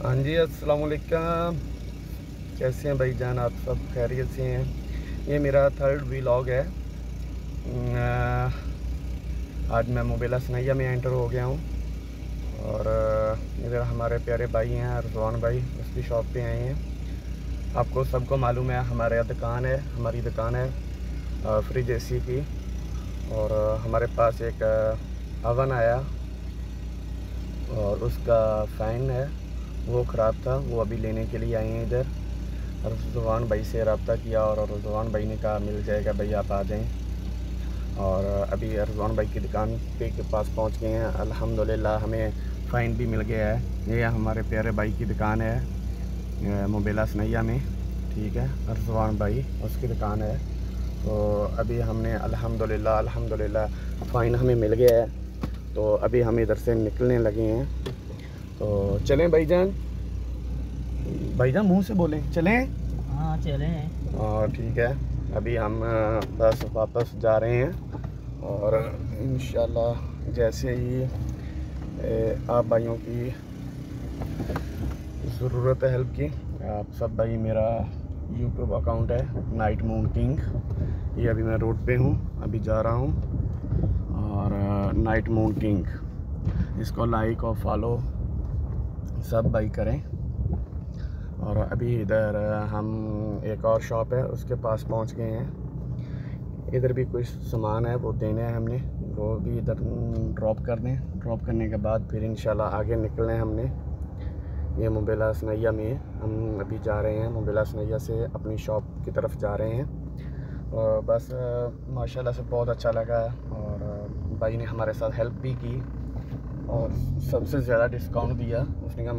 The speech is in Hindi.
हाँ जी, अस्सलाम वालेकुम कैसे हैं भाई जान, आप सब खैरियत से हैं? ये मेरा थर्ड व्लॉग है। आज मैं मोबिला सनैया में एंटर हो गया हूँ। और इधर हमारे प्यारे भाई हैं, रजवान भाई, उसकी शॉप पे आए हैं। आपको सबको मालूम है, हमारे यहाँ दुकान है, हमारी दुकान है फ्रिज एसी की। और हमारे पास एक अवन आया। और उसका फ़ैन है। वो ख़राब था, वो अभी लेने के लिए आए हैं इधर। रजवान भाई से रबता किया और रजवान भाई ने कहा, मिल जाएगा भाई, आप आ जाएँ। और अभी रजवान भाई की दुकान पे के पास पहुँच गए हैं। अल्हम्दुलिल्लाह, हमें फ़ाइन भी मिल गया है। ये हमारे प्यारे भाई की दुकान है मोबेला सनैया में, ठीक है? रजवान भाई, उसकी दुकान है। तो अभी हमने अल्हम्दुलिल्लाह अल्हम्दुलिल्लाह, फ़ाइन हमें मिल गया है। तो अभी हम इधर से निकलने लगे हैं। तो चलें भाईजान। भाईजान मुँह से बोलें। चलें? हाँ चलें। और ठीक है। अभी हम बस वापस जा रहे हैं। और इन जैसे ही आप भाइयों की ज़रूरत है हेल्प की आप सब भाई मेरा यूट्यूब अकाउंट है नाइट मून किंग ये अभी मैं रोड पे हूँ अभी जा रहा हूँ। और नाइट मून किंग इसको लाइक और फॉलो सब बाई करें। और अभी इधर हम एक और शॉप है, उसके पास पहुँच गए हैं। इधर भी कुछ सामान है, वो देने हैं हमने। वो भी इधर ड्रॉप कर दें। ड्रॉप करने के बाद फिर इन आगे निकलने हमने। ये मुबेला सनैया में हम अभी जा रहे हैं मुबेला सनैया से अपनी शॉप की तरफ़ जा रहे हैं। और बस माशाल्लाह से बहुत अच्छा लगा और भाई ने हमारे साथ हेल्प भी की। और सबसे ज़्यादा डिस्काउंट दिया उसने कहा